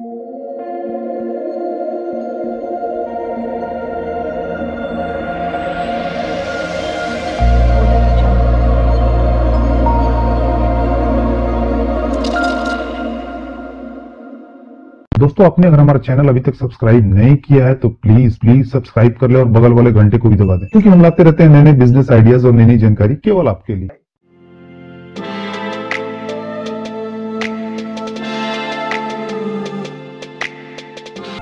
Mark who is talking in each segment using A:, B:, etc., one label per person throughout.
A: दोस्तों, आपने अगर हमारा चैनल अभी तक सब्सक्राइब नहीं किया है तो प्लीज़ प्लीज़ सब्सक्राइब कर ले और बगल वाले घंटे को भी दबा दें। क्योंकि हम लाते रहते हैं नए नए बिज़नेस आइडियाज़ और नई नई जानकारी केवल आपके लिए।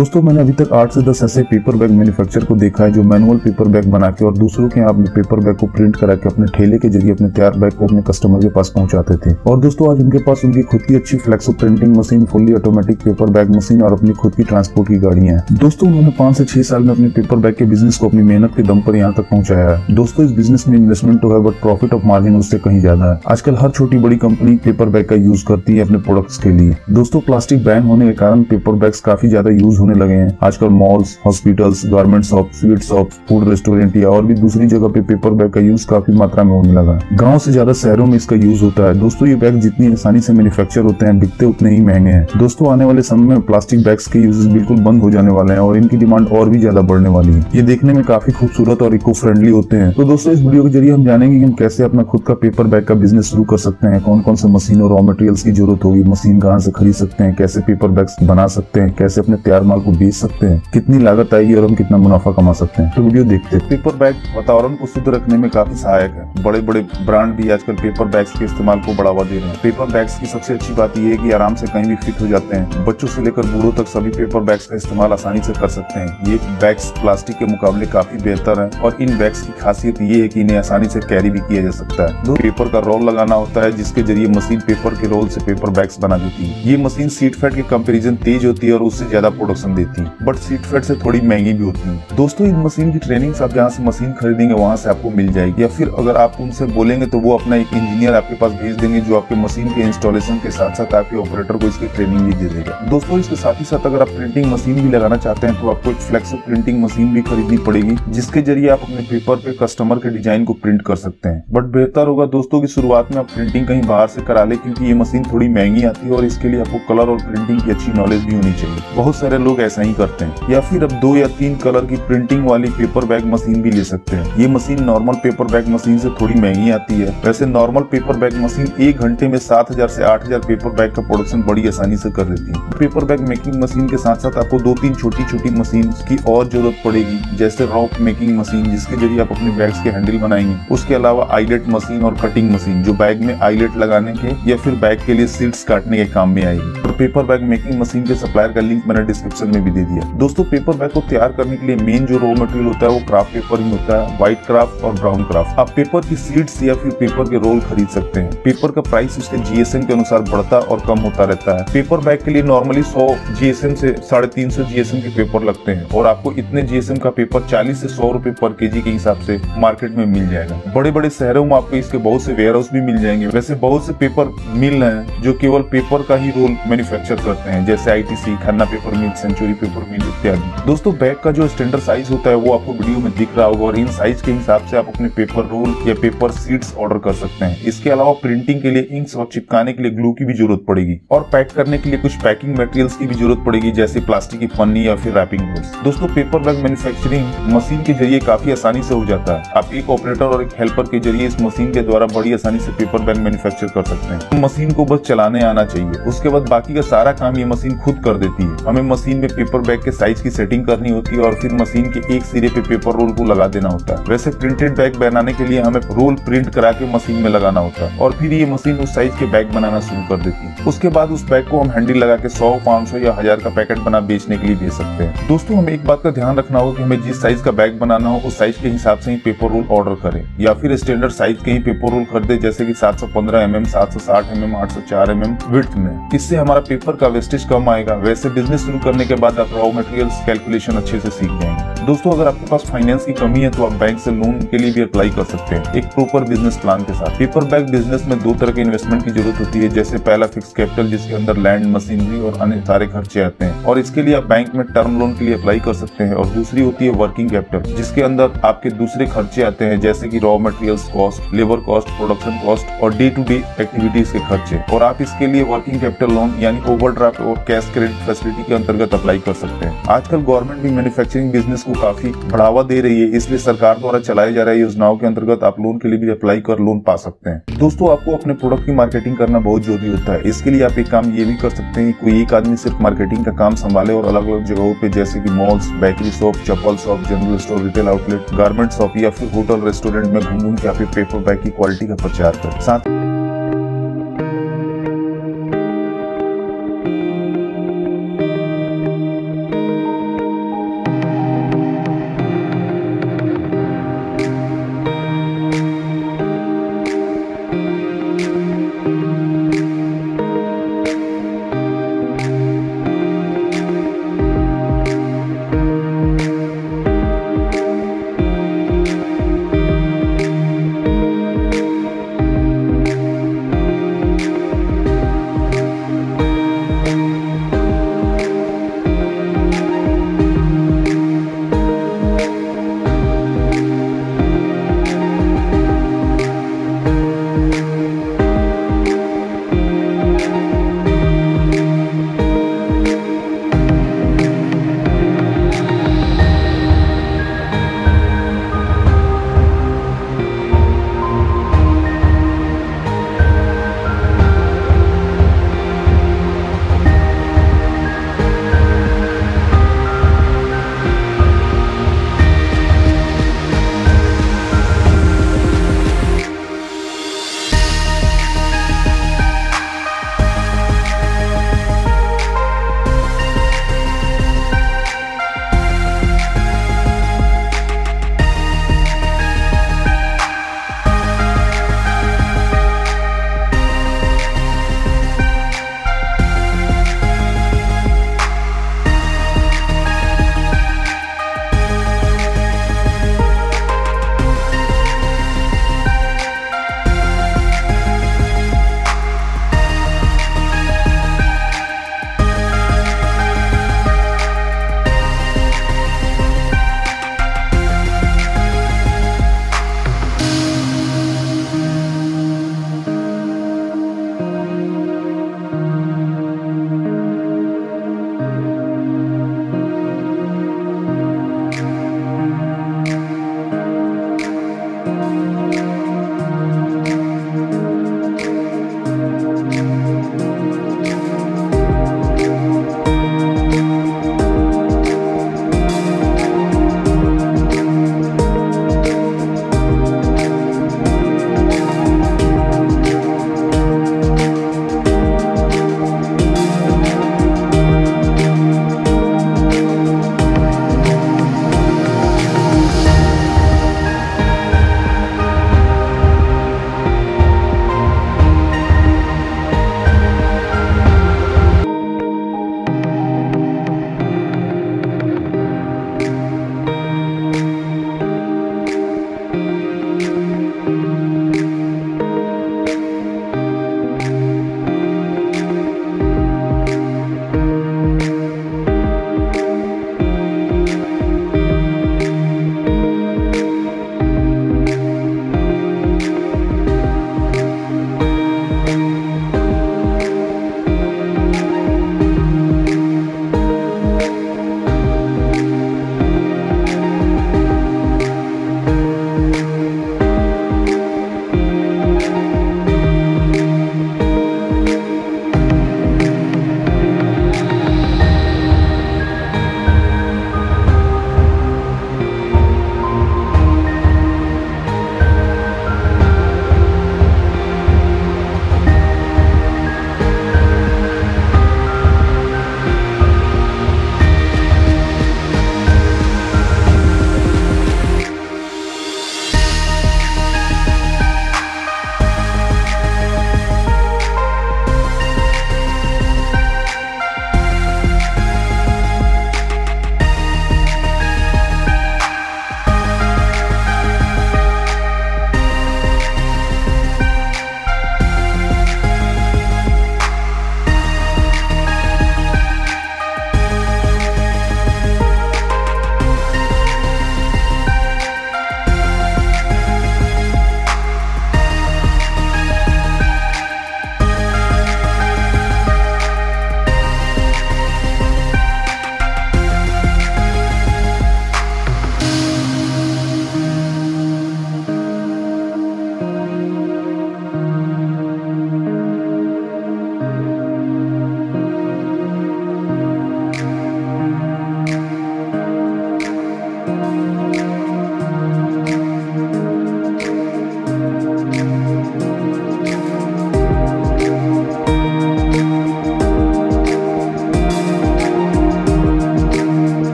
A: दोस्तों, मैंने अभी तक आठ से दस ऐसे पेपर बैग मैन्युफैक्चर को देखा है जो मैनुअल पेपर बैग बना के और दूसरों के यहाँ पेपर बैग को प्रिंट करा के अपने ठेले के ज़रिए अपने तैयार बैग को अपने कस्टमर के पास पहुंचाते थे। और दोस्तों, आज उनके पास उनकी खुद की अच्छी flexo printing machine fully automatic paper bag machine और अपनी खुद की ट्रांसपोर्ट की गाड़ियाँ हैं। दोस्तों, उन्होंने पाँच से छह साल में अपने पेपर बैग के बिज़नेस को अपनी मेहनत के दम पर यहाँ तक पहुँचाया है। दोस्तों, इस बिज़नेस में इन्वेस्टमेंट तो है बट प्रॉफिट ऑफ़ मार्जिन उससे कहीं ज़्यादा है। आजकल हर छोटी बड़ी कंपनी पेपर बैग का यूज़ करती है अपने प्रोडक्ट्स के लिए। दोस्तों प्लास्टिक बैन होने के कारण पेपर बैग्स काफ़ी ज़्यादा यूज़ होने लगे हैं। आजकल malls hospitals garment shop sweet shop food restaurant या और भी दूसरी जगह पे पेपर बैग का यूज़ काफ़ी मात्रा में होने लगा गाँव से ज़्यादा शहरों में इसका यूज़ होता है। दोस्तों, ये बैग जितनी आसानी से मैन्युफैक्चर होते हैं, बिकते उतने ही महँगे हैं। दोस्तों, आने वाले समय में प्लास्टिक बैग्स के यूजेस बिल्कुल बंद हो जाने वाले हैं और इनकी डिमांड और भी ज़्यादा बढ़ने वाली है। ये देखने में काफ़ी खूबसूरत और इको फ्रेंडली होते हैं। तो दोस्तों, इस वीडियो के ज़रिए हम जानेंगे कि हम कैसे अपना खुद का पेपर बैग का बिज़नेस शुरू कर सकते हैं। कौन कौन से मशीन और रॉ मटेरियल्स की ज़रूरत होगी? मशीन कहाँ से खरीद सकते हैं? कैसे पेपर बैग्स बना सकते हैं? कैसे अपने तैयार माल को बेच सकते हैं। कितनी लागत आएगी और हम कितना मुनाफा कमा सकते हैं? तो वीडियो देखते हैं। पेपर बैग वातावरण को शुद्ध रखने में काफ़ी सहायक है। बड़े बड़े ब्रांड भी आजकल पेपर बैग्स के इस्तेमाल को बढ़ावा दे रहे हैं। पेपर बैग्स की सबसे अच्छी बात यह है कि आराम से कहीं भी फिट हो जाते हैं। बच्चों से लेकर बूढ़ों तक सभी पेपर बैग्स का इस्तेमाल आसानी से कर सकते हैं। ये बैग्स प्लास्टिक के मुकाबले काफ़ी बेहतर है और इन बैग्स की खासियत ये है कि इन्हें आसानी से कैरी भी किया जा सकता है। पेपर का रोल लगाना होता है, जिसके ज़रिए मशीन पेपर के रोल से पेपर बैग्स बना देती है। ये मशीन सीट फैट के कंपेरिजन तेज होती है और उससे ज़्यादा प्रोडक्शन देती है। बट सीट फेट से थोड़ी महँगी भी होती है। दोस्तों इन मशीन की ट्रेनिंग आप जहाँ से मशीन खरीदेंगे, वहाँ से आपको मिल जाएगी। या फिर अगर आप उनसे बोलेंगे तो वो अपना एक इंजीनियर आपके पास भेज देंगे, जो आपके मशीन के इंस्टॉलेशन के साथ साथ आपके ऑपरेटर को इसकी ट्रेनिंग भी दे देगा। दोस्तों, इसके साथ ही साथ अगर आप प्रिंटिंग मशीन भी लगाना चाहते हैं तो आपको एक फ्लेक्स प्रिंटिंग मशीन भी खरीदनी पड़ेगी, जिसके ज़रिए आप अपने पेपर पे कस्टमर के डिज़ाइन को प्रिंट कर सकते हैं। बट बेहतर होगा दोस्तों की शुरुआत में आप प्रिंटिंग कहीं बाहर से करा ले, क्योंकि ये मशीन थोड़ी महँगी आती है और इसके लिए आपको कलर और प्रिंटिंग की अच्छी नॉलेज भी होनी चाहिए। बहुत सारे लोग ऐसा ही करते हैं। या फिर अब दो या तीन कलर की प्रिंटिंग वाली पेपर बैग मशीन भी ले सकते हैं। ये machine normal paper bag machine से थोड़ी महँगी आती है। वैसे नॉर्मल पेपर बैग मशीन एक घंटे में सात हज़ार से आठ हज़ार पेपर बैग का प्रोडक्शन बड़ी आसानी से कर देती है। पेपर बैग मेकिंग मशीन के साथ साथ आपको दो तीन छोटी छोटी मशीन की और ज़रूरत पड़ेगी। जैसे रॉक मेकिंग मशीन जिसके ज़रिए आप अपने बैग्स के हैंडल बनाएँगे। उसके अलावा आईलेट मशीन और कटिंग मशीन जो बैग में आईलेट लगाने के या फिर बैग के लिए सीट्स काटने के काम में आएगी। पेपर बैग मेकिंग मशीन के सप्लायर का लिंक मैंने डिस्क्रिप्शन में भी दे दिया। दोस्तों पेपर बैग को तैयार करने के लिए मेन जो रॉ मटेरियल होता है, वो क्राफ्ट पेपर ही होता है व्हाइट क्राफ्ट और ब्राउन क्राफ्ट आप पेपर की सीड्स या फिर पेपर के रोल खरीद सकते हैं। पेपर का प्राइस उसके जीएसएम के अनुसार बढ़ता और कम होता रहता है। पेपर बैग के लिए नॉर्मली सौ जीएसएम से साढ़े तीन सौ जीएसएम के पेपर लगते हैं और आपको इतने जीएसएम का पेपर 40 से सौ रुपए पर केजी के हिसाब से मार्केट में मिल जाएगा। बड़े बड़े शहरों में आपको इसके बहुत से वेयर हाउस भी मिल जाएँगे। वैसे बहुत से पेपर मिल रहे हैं जो केवल पेपर का ही रोल मैन्युफैक्चर करते हैं, जैसे ITC Khanna paper mill century paper mill इत्यादि। दोस्तों बैग का जो स्टैंडर्ड साइज़ होता है, वो आपको वीडियो में दिख रहा होगा और इन साइज़ के हिसाब से आप अपने पेपर रोल या पेपर सीड्स ऑर्डर कर सकते हैं। इसके अलावा प्रिंटिंग के लिए इंक्स और चिपकाने के लिए ग्लू की भी ज़रूरत पड़ेगी और पैक करने के लिए कुछ पैकिंग मटेरियल्स की भी ज़रूरत पड़ेगी, जैसे प्लास्टिक की पन्नी या फिर रैपिंग रोल्स दोस्तों पेपर बैग मैन्युफैक्चरिंग मशीन के ज़रिए काफ़ी आसानी से हो जाता है। आप एक ऑपरेटर और एक हेल्पर के ज़रिए इस मशीन के द्वारा बड़ी आसानी से पेपर बैग मैन्युफैक्चर कर सकते हैं। मशीन को बस चलाने आना चाहिए। उसके बाद बाकी का सारा काम ये मशीन खुद कर देती है। हमें मशीन में पेपर बैग के साइज़ की सेटिंग करनी होती है और फिर मशीन के एक सिरे पे पेपर रोल को लगा देना होता है। वैसे प्रिंटेड बैग बनाने के लिए हमें रोल प्रिंट करा के मशीन में लगाना होता है और फिर ये मशीन उस साइज़ के बैग बनाना शुरू कर देती है। उसके बाद उस बैग को हम हैंडल लगा के सौ, पाँच या हज़ार का पैकेट बना बेचने के लिए दे सकते हैं। दोस्तों, हमें एक बात का ध्यान रखना होगा की हमें जिस साइज़ का बैग बनाना हो, उस साइज़ के हिसाब से ही पेपर रोल ऑर्डर करें। या फिर स्टैंडर्ड साइज़ के ही पेपर रोल खरीदे, जैसे की सात सौ पंद्रह एम एम सात सौ साठ एम एम आठ सौ चार एम एम विथ में। इससे हमारा पेपर का वेस्टेज कम आएगा। वैसे बिज़नेस शुरू करने के बाद आप रॉ मटेरियल्स कैलकुलेशन अच्छे से सीख जाएँगे। दोस्तों, अगर आपके पास फाइनेंस की कमी है तो आप बैंक से लोन के लिए भी अप्लाई कर सकते हैं। एक प्रॉपर बिज़नेस प्लान के साथ। पेपर बैग बिज़नेस में दो तरह के इन्वेस्टमेंट की ज़रूरत होती है। जैसे पहला फिक्स कैपिटल जिसके अंदर लैंड मशीनरी और अन्य सारे खर्चे आते हैं। और इसके लिए आप बैंक में टर्म लोन के लिए अप्लाई कर सकते हैं। और दूसरी होती है वर्किंग कैपिटल जिसके अंदर आपके दूसरे खर्चे आते हैं, जैसे की raw materials cost labour cost production cost और डे टू डे एक्टिविटीज़ के खर्चे। और आप इसके लिए वर्किंग कैपिटल लोन यानी ओवरड्राफ्ट और कैश क्रेडिट फैसिलिटी के अंतर्गत अप्लाई कर सकते हैं। आजकल गवर्नमेंट भी मैन्युफैक्चरिंग बिज़नेस को काफ़ी बढ़ावा दे रही है, इसलिए सरकार द्वारा चलाई जा रही योजनाओं के अंतर्गत आप लोन के लिए भी अप्लाई कर लोन पा सकते हैं। दोस्तों, आपको अपने प्रोडक्ट की मार्केटिंग करना बहुत ज़रूरी होता है। इसके लिए आप एक काम ये भी कर सकते हैं कोई एक आदमी सिर्फ़ मार्केटिंग का काम संभाले और अलग अलग जगहों पे, जैसे कि मॉल्स बेकरी शॉप चप्पल shop general store retail outlet garment shop या फिर होटल रेस्टोरेंट में घूम घूम के आप पेपर बैग की क्वालिटी का प्रचार करें। साथ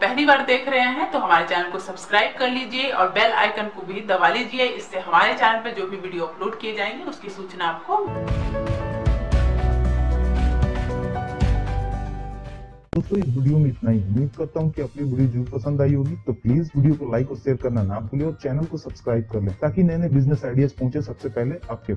B: देख रहे हैं तो हमारे चैनल को सब्सक्राइब कर लीजिए और बेल आइकन को भी दबा लीजिए। इससे हमारे चैनल पर जो भी वीडियो अपलोड किए जाएँगे, उसकी सूचना आपको
A: दोस्तों, इस वीडियो में इतना ही। उम्मीद करता हूँ कि आपको वीडियो ज़रूर पसंद आई होगी। तो प्लीज़ वीडियो को लाइक और शेयर करना ना भूलिए और चैनल को सब्सक्राइब कर लें, ताकि नए नए बिज़नेस आइडियाज़ पहुँचे सबसे पहले आपके